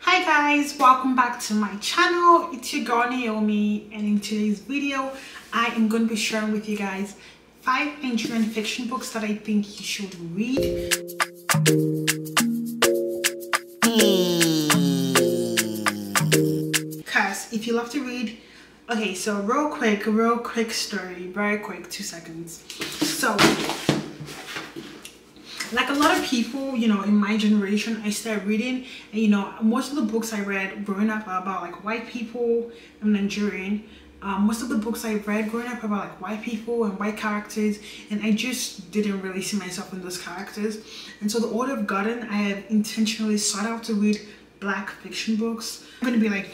Hi guys, welcome back to my channel. It's your girl Naomi and in today's video I am going to be sharing with you guys five Nigerian fiction books that I think you should read. Cause if you love to read, okay so real quick, real quick story, very quick, two seconds. So like a lot of people you know in my generation i started reading and you know most of the books i read growing up are about like white people i'm nigerian. Um, most of the books i read growing up are about like white people and white characters and i just didn't really see myself in those characters. And so the order of garden i have intentionally sought out to read black fiction books. I'm gonna be like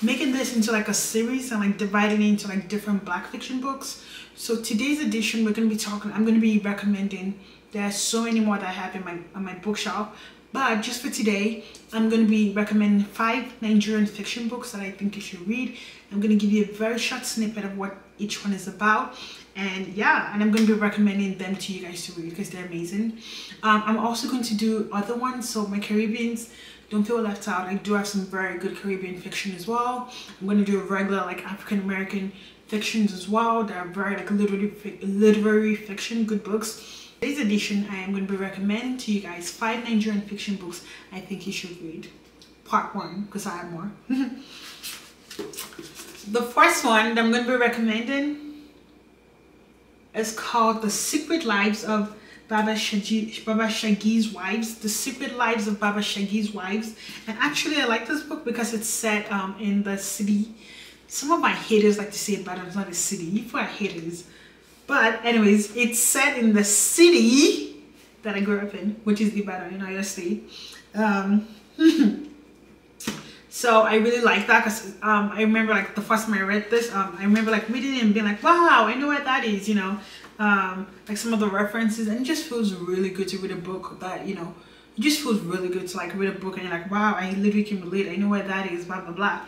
making this into like a series and like dividing it into like different black fiction books. So today's edition we're gonna be talking i'm gonna be recommending there's so many more that I have in my on my bookshelf. But just for today, I'm going to be recommending five Nigerian fiction books that I think you should read. I'm going to give you a very short snippet of what each one is about. And yeah, and I'm going to be recommending them to you guys to read because they're amazing. Um, I'm also going to do other ones. So my Caribbeans, don't feel left out. I do have some very good Caribbean fiction as well. I'm going to do regular like African American fictions as well. They're very like literary, literary fiction, good books today's edition i am going to be recommending to you guys five nigerian fiction books i think you should read part one because i have more the first one that i'm going to be recommending is called the secret lives of Baba, Shagi, Baba wives, The Secret Lives of Baba Shagi's wives. And actually, I like this book because it's set um, in the city. Some of my haters like to say Ibadan is not a city. You are haters. But anyways, it's set in the city that I grew up in, which is Ibadan, United State. Um, so I really like that because um, I remember like the first time I read this, um, I remember like reading it and being like, wow, I know what that is, you know, um, like some of the references and it just feels really good to read a book that, you know, it just feels really good to like read a book and you're like, wow, I literally can relate. I know what that is, blah, blah, blah.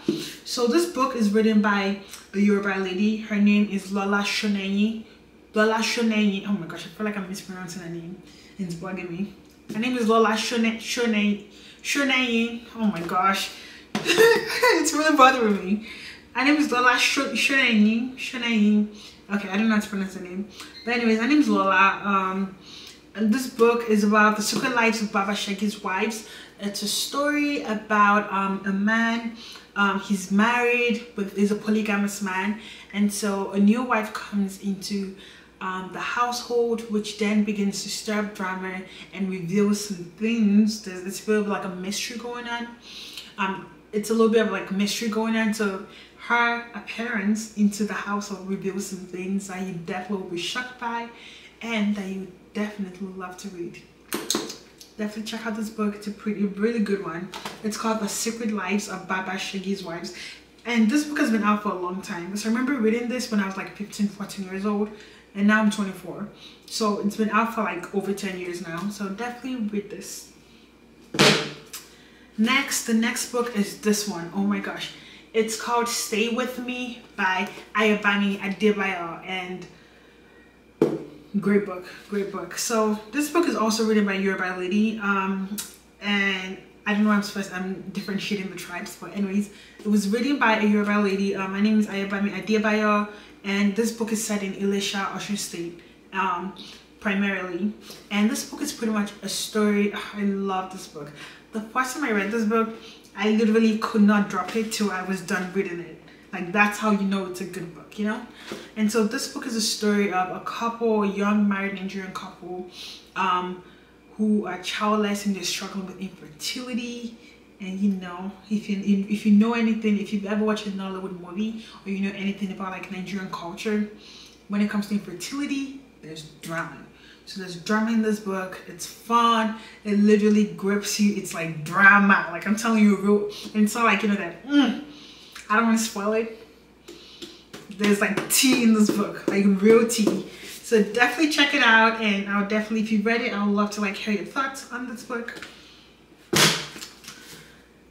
So this book is written by a Yoruba lady. Her name is Lola Shoneyi. Lola Shoneyi. Oh my gosh, I feel like I'm mispronouncing her name. It's bugging me. Her name is Lola Shone Shoneyi. Shoneyi. Oh my gosh. it's really bothering me. Her name is Lola Shoneyi. Shoneyi. Okay, I don't know how to pronounce her name. But anyways, her name is Lola. Um, and this book is about the secret lives of Baba Shagi's wives. It's a story about um, a man um, he's married but is a polygamous man and so a new wife comes into um, the household, which then begins to stir up drama and reveal some things. There's this bit of like a mystery going on. Um, it's a little bit of like mystery going on. So her appearance into the household reveals some things that you definitely will be shocked by and that you definitely love to read. Definitely check out this book. It's a pretty, really good one. It's called The Secret Lives of Baba Shagi's Wives. And this book has been out for a long time. So I remember reading this when I was like 15, 14 years old and now I'm 24 so it's been out for like over 10 years now. So definitely read this. Next the next book is this one. Oh my gosh. It's called Stay With Me by Ayobami Adebayo. And great book. Great book. So this book is also written by Yoruba lady. Um and I don't know I'm supposed I'm differentiating the tribes but anyways it was written by a Yoruba lady uh, my name is Ayobami Adebayo and this book is set in Ilesha, Osun State, um, primarily. And this book is pretty much a story. I love this book. The first time I read this book, I literally could not drop it till I was done reading it. Like that's how you know it's a good book, you know? And so this book is a story of a couple, a young married Nigerian couple, um, who are childless and they're struggling with infertility. And you know if you if you know anything if you've ever watched a Nollywood movie or you know anything about like Nigerian culture when it comes to infertility there's drama. So there's drama in this book. It's fun. It literally grips you. It's like drama. Like I'm telling you real and it's not like you know that mm, I don't want to spoil it. There's like tea in this book. Like real tea so definitely check it out and I'll definitely if you've read it I would love to like hear your thoughts on this book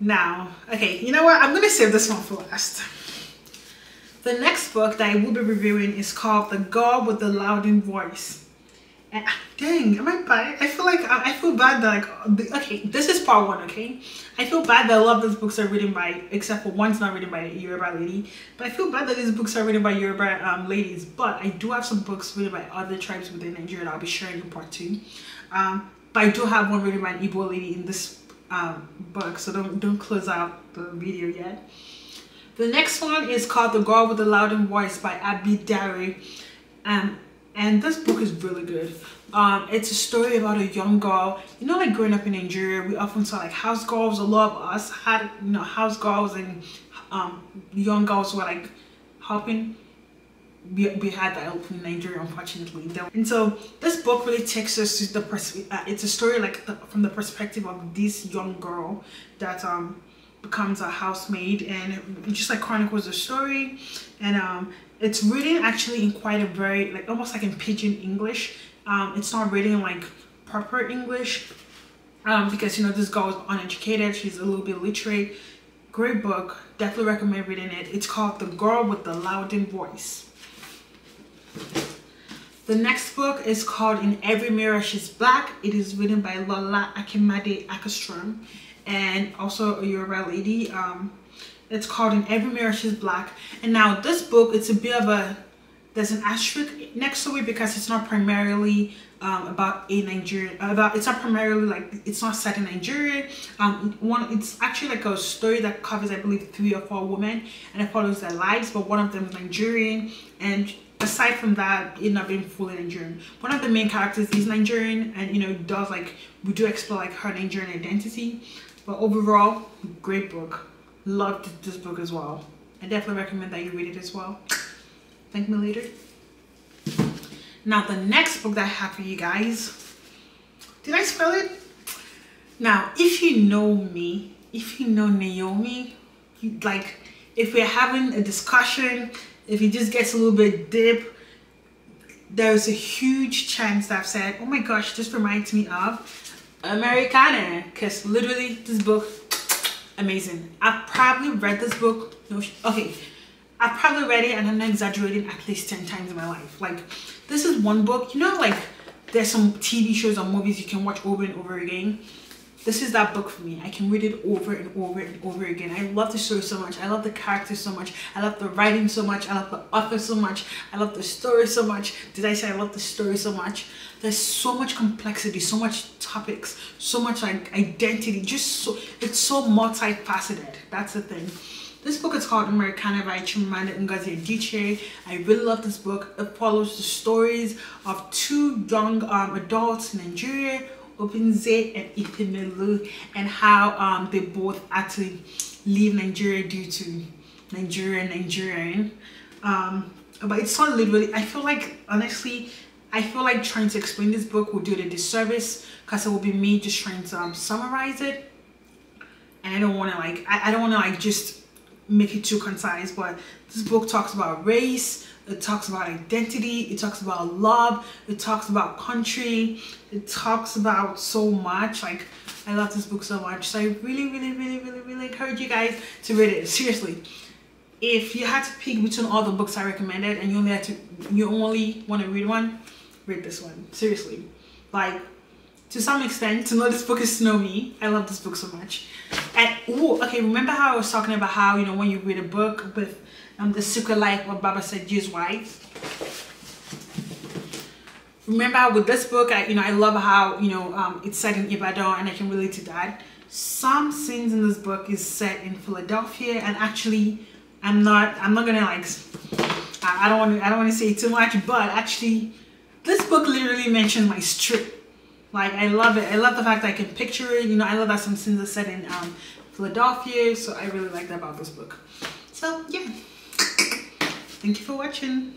now, okay, you know what? I'm to save this one for last. The next book that I will be reviewing is called The Girl with the Louding Voice. And, dang, am I bad? I feel like I, feel bad that like okay, this is part one. Okay, I feel bad that a lot of these books are written by, except for one's not written by a Yoruba lady. But I feel bad that these books are written by Yoruba um, ladies. But I do have some books written by other tribes within Nigeria. That I'll be sharing in part two. Um, but I do have one written by an Igbo lady in this um, book, so don't don't close out the video yet. The next one is called The Girl with the Louding Voice by Abi Dare. Um, and this book is really good. Um it's a story about a young girl you know like growing up in nigeria we often saw like house girls a lot of us had you know house girls and um young girls were like helping. We, we had that help in Nigeria, unfortunately. And so this book really takes us to the pers- uh, it's a story like the, from the perspective of this young girl that um becomes a housemaid and just like chronicles the story. And um it's written actually in quite a very like almost like in pidgin english. Um it's not written like proper english um because you know this girl is uneducated. She's a little bit literate. Great book. Definitely recommend reading it. It's called the girl with the louding voice. The next book is called in every mirror she's black. It is written by lola Akinmade Åkerström and also a yoruba lady. Um it's called In Every Mirror She's Black. And now this book, it's a bit of a, there's an asterisk next to it because it's not primarily um, about a Nigerian, about, it's not primarily like, it's not set in Nigeria. Um, one, it's actually like a story that covers, I believe, three or four women and it follows their lives, but one of them is Nigerian and aside from that it not being fully nigerian one of the main characters is nigerian and you know does like we do explore like her nigerian identity but overall great book loved this book as well. I definitely recommend that you read it as well. Thank me later. Now the next book that I have for you guys. Did I spell it? Now, if you know me, if you know Naomi, you, like if we're having a discussion, if it just gets a little bit deep, there's a huge chance that I've said, oh my gosh, this reminds me of Americanah. Because literally this book amazing. I've probably read this book. No, okay, I've probably read it, and I'm not exaggerating, at least ten times in my life. Like, this is one book. You know, like there's some TV shows or movies you can watch over and over again. This is that book for me. I can read it over and over and over again. I love the story so much. I love the characters so much. I love the writing so much. I love the author so much. I love the story so much. Did I say I love the story so much? There's so much complexity, so much topics, so much like identity. Just so it's so multifaceted. That's the thing. This book is called Americanah by Chimamanda Ngozi Adichie. I really love this book. It follows the stories of two young um, adults in Nigeria Obinze and Ifemelu and how um, they both actually leave Nigeria due to Nigerian Nigerian. Um, but it's not literally, I feel like, honestly, I feel like trying to explain this book will do it a disservice because it will be me just trying to um, summarize it. And I don't want to like, I, I don't want to like just make it too concise, but this book talks about race, it talks about identity, it talks about love, it talks about country, it talks about so much. Like, I love this book so much. So I really, really, really, really, really encourage you guys to read it. Seriously. If you had to pick between all the books I recommended and you only had to you only want to read one, read this one. Seriously. Like to some extent, to know this book is Snow Me. I love this book so much. And oh, okay, remember how I was talking about how, you know, when you read a book with um, The Secret Life of Baba Segi's wife. Remember with this book, I, you know, I love how, you know, um, it's set in Ibadan and I can relate to that. Some scenes in this book is set in Philadelphia and actually I'm not, I'm not gonna like, I don't want to, I don't want to say too much, but actually this book literally mentioned my street. Like I love it. I love the fact that I can picture it. You know, I love that some scenes are set in um, Philadelphia. So I really like that about this book. So yeah. Thank you for watching.